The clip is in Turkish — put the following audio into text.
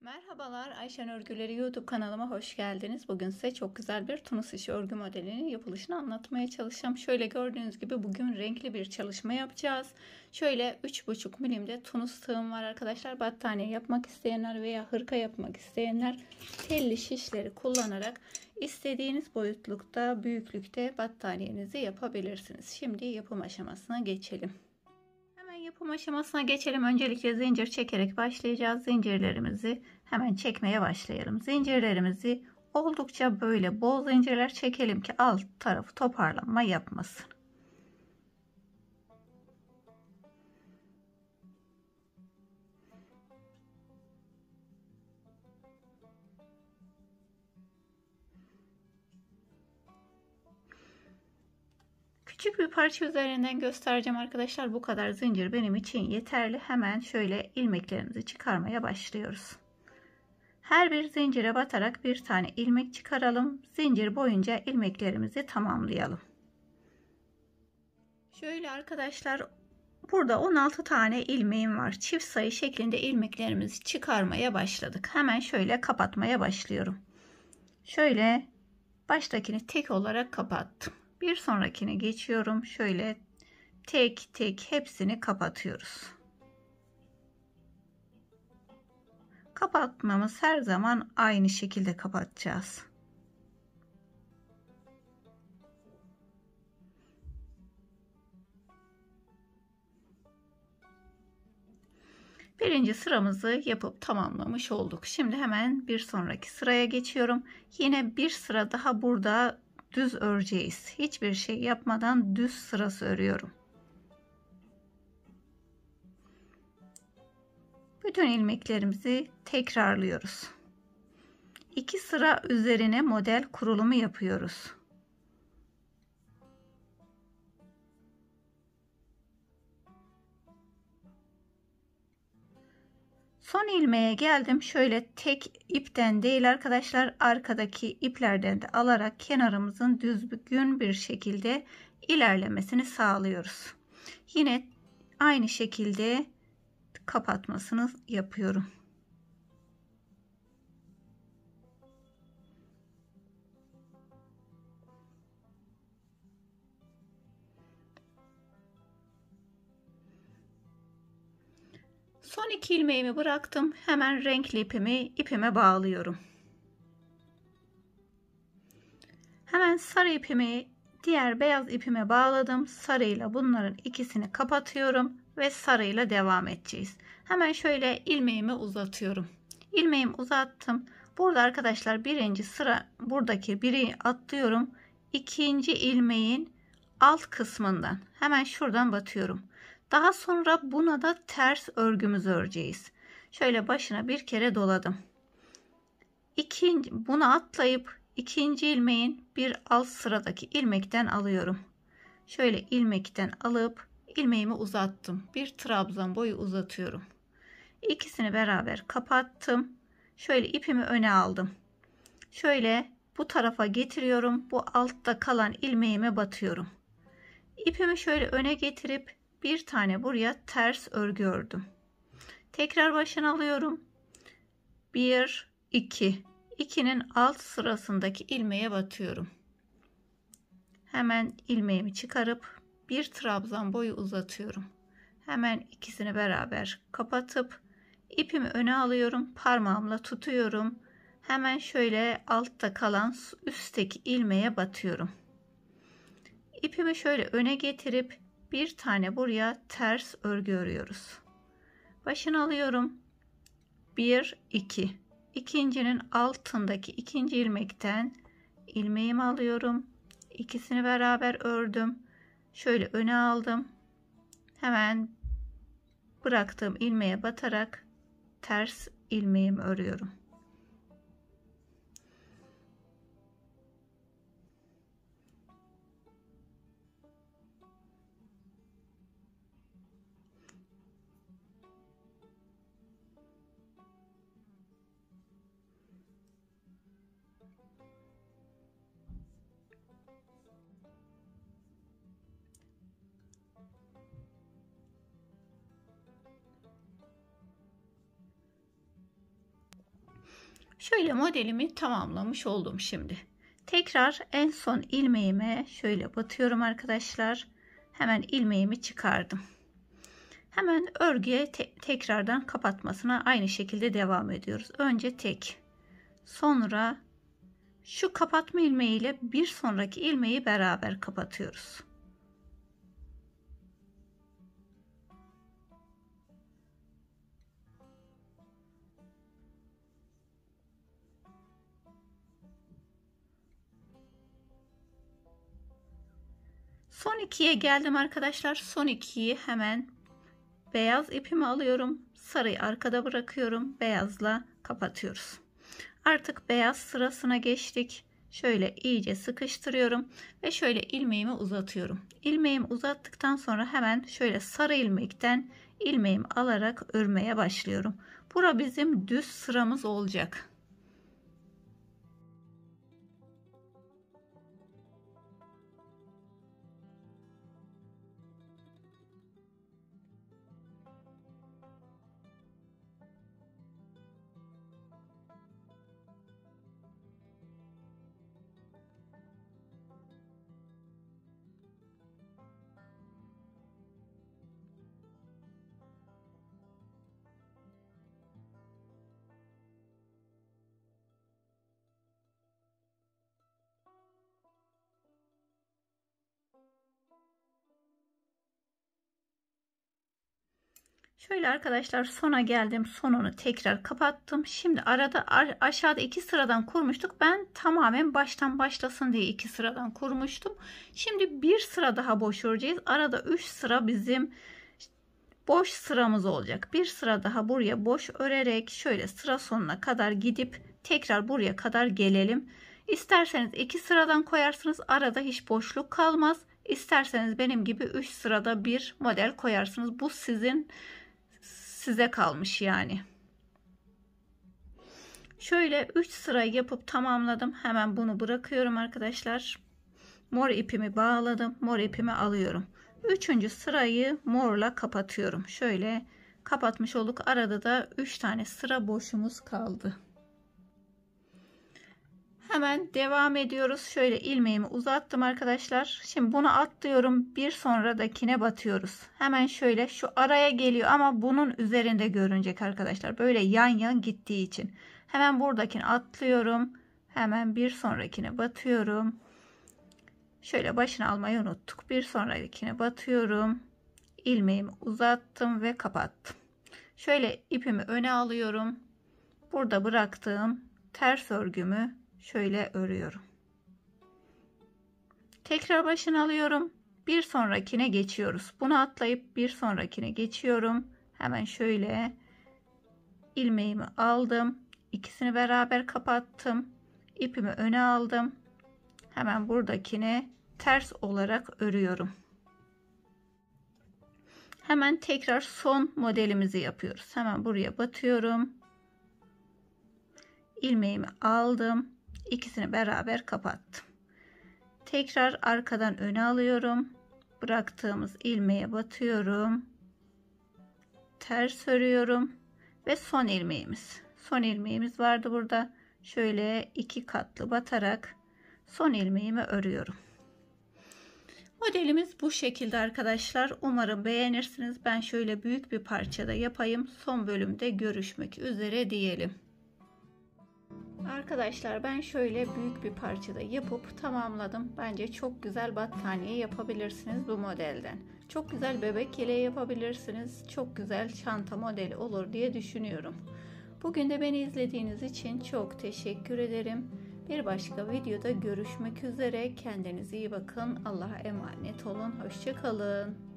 Merhabalar Ayşen Örgüleri YouTube kanalıma hoş geldiniz. Bugün size çok güzel bir tunus işi örgü modelinin yapılışını anlatmaya çalışacağım. Şöyle gördüğünüz gibi bugün renkli bir çalışma yapacağız. Şöyle 3,5 milimde tunus tığım var arkadaşlar. Battaniye yapmak isteyenler veya hırka yapmak isteyenler telli şişleri kullanarak istediğiniz boyutlukta, büyüklükte battaniyenizi yapabilirsiniz. Şimdi yapım aşamasına geçelim. Hemen yapım aşamasına geçelim. Öncelikle zincir çekerek başlayacağız. Zincirlerimizi hemen çekmeye başlayalım. Zincirlerimizi oldukça böyle bol zincirler çekelim ki alt tarafı toparlanma yapmasın. Küçük bir parça üzerinden göstereceğim arkadaşlar. Bu kadar zincir benim için yeterli. Hemen şöyle ilmeklerimizi çıkarmaya başlıyoruz. Her bir zincire batarak bir tane ilmek çıkaralım. Zincir boyunca ilmeklerimizi tamamlayalım. Şöyle arkadaşlar burada 16 tane ilmeğim var. Çift sayı şeklinde ilmeklerimizi çıkarmaya başladık. Hemen şöyle kapatmaya başlıyorum. Şöyle baştakini tek olarak kapattım. Bir sonrakine geçiyorum. Şöyle tek tek hepsini kapatıyoruz. Kapatmamız her zaman aynı şekilde kapatacağız. Birinci sıramızı yapıp tamamlamış olduk. Şimdi hemen bir sonraki sıraya geçiyorum. Yine bir sıra daha burada düz öreceğiz. Hiçbir şey yapmadan düz sırası örüyorum. Bütün ilmeklerimizi tekrarlıyoruz. İki sıra üzerine model kurulumu yapıyoruz. Son ilmeğe geldim. Şöyle tek ipten değil arkadaşlar arkadaki iplerden de alarak kenarımızın düzgün bir şekilde ilerlemesini sağlıyoruz. Yine aynı şekilde kapatmasını yapıyorum. Son iki ilmeğimi bıraktım. Hemen renkli ipimi ipime bağlıyorum. Hemen sarı ipimi diğer beyaz ipime bağladım. Sarıyla bunların ikisini kapatıyorum ve sarıyla devam edeceğiz. Hemen şöyle ilmeğimi uzatıyorum. İlmeğimi uzattım. Burada arkadaşlar birinci sıra buradaki biri atlıyorum. İkinci ilmeğin alt kısmından hemen şuradan batıyorum. Daha sonra buna da ters örgümüzü öreceğiz. Şöyle başına bir kere doladım. İkinci, bunu atlayıp ikinci ilmeğin bir alt sıradaki ilmekten alıyorum. Şöyle ilmekten alıp ilmeğimi uzattım. Bir trabzan boyu uzatıyorum. İkisini beraber kapattım. Şöyle ipimi öne aldım. Şöyle bu tarafa getiriyorum. Bu altta kalan ilmeğime batıyorum. İpimi şöyle öne getirip bir tane buraya ters örgü ördüm. Tekrar başına alıyorum. 1 2 2'nin alt sırasındaki ilmeğe batıyorum. Hemen ilmeğimi çıkarıp bir trabzan boyu uzatıyorum. Hemen ikisini beraber kapatıp ipimi öne alıyorum. Parmağımla tutuyorum. Hemen şöyle altta kalan üstteki ilmeğe batıyorum. İpimi şöyle öne getirip bir tane buraya ters örgü örüyoruz. Başını alıyorum. 1 2 ikincinin altındaki ikinci ilmekten ilmeğimi alıyorum. İkisini beraber ördüm. Şöyle öne aldım. Hemen bıraktığım ilmeğe batarak ters ilmeğimi örüyorum. Şöyle modelimi tamamlamış oldum şimdi. Tekrar en son ilmeğime şöyle batıyorum arkadaşlar. Hemen ilmeğimi çıkardım. Hemen örgüye te tekrardan kapatmasına aynı şekilde devam ediyoruz. Önce tek, sonra şu kapatma ilmeği ile bir sonraki ilmeği beraber kapatıyoruz. Son ikiye geldim arkadaşlar. Son ikiyi hemen beyaz ipimi alıyorum. Sarıyı arkada bırakıyorum. Beyazla kapatıyoruz. Artık beyaz sırasına geçtik. Şöyle iyice sıkıştırıyorum ve şöyle ilmeğimi uzatıyorum. İlmeğimi uzattıktan sonra hemen şöyle sarı ilmekten ilmeğimi alarak örmeye başlıyorum. Bura bizim düz sıramız olacak. Şöyle arkadaşlar sona geldim. Sonunu tekrar kapattım. Şimdi arada aşağıda iki sıradan kurmuştuk. Ben tamamen baştan başlasın diye iki sıradan kurmuştum. Şimdi bir sıra daha boş öreceğiz. Arada üç sıra bizim boş sıramız olacak. Bir sıra daha buraya boş örerek şöyle sıra sonuna kadar gidip tekrar buraya kadar gelelim. İsterseniz iki sıradan koyarsınız. Arada hiç boşluk kalmaz. İsterseniz benim gibi 3 sırada bir model koyarsınız. Bu sizin size kalmış yani. Şöyle 3 sıra yapıp tamamladım. Hemen bunu bırakıyorum arkadaşlar. Mor ipimi bağladım. Mor ipimi alıyorum. Üçüncü sırayı morla kapatıyorum. Şöyle kapatmış olduk. Arada da 3 tane sıra boşumuz kaldı. Hemen devam ediyoruz. Şöyle ilmeğimi uzattım arkadaşlar. Şimdi bunu atlıyorum. Bir sonradakine batıyoruz. Hemen şöyle şu araya geliyor ama bunun üzerinde görünecek arkadaşlar. Böyle yan yan gittiği için. Hemen buradakini atlıyorum. Hemen bir sonrakine batıyorum. Şöyle başını almayı unuttuk. Bir sonrakine batıyorum. ilmeğimi uzattım ve kapattım. Şöyle ipimi öne alıyorum. Burada bıraktığım ters örgümü şöyle örüyorum. Tekrar başını alıyorum. Bir sonrakine geçiyoruz. Bunu atlayıp bir sonrakine geçiyorum. Hemen şöyle ilmeğimi aldım. İkisini beraber kapattım. İpimi öne aldım. Hemen buradakine ters olarak örüyorum. Hemen tekrar son modelimizi yapıyoruz. Hemen buraya batıyorum. ilmeğimi aldım ikisini beraber kapattım. Tekrar arkadan öne alıyorum. Bıraktığımız ilmeğe batıyorum. Ters örüyorum ve son ilmeğimiz. Son ilmeğimiz vardı burada. Şöyle iki katlı batarak son ilmeğimi örüyorum. Modelimiz bu şekilde arkadaşlar. Umarım beğenirsiniz. Ben şöyle büyük bir parçada yapayım. Son bölümde görüşmek üzere diyelim. Arkadaşlar ben şöyle büyük bir parçada yapıp tamamladım. Bence çok güzel battaniye yapabilirsiniz bu modelden. Çok güzel bebek yeleği yapabilirsiniz. Çok güzel çanta modeli olur diye düşünüyorum. Bugün de beni izlediğiniz için çok teşekkür ederim. Bir başka videoda görüşmek üzere. Kendinize iyi bakın. Allah'a emanet olun. Hoşçakalın.